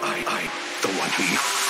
I, I, the one who.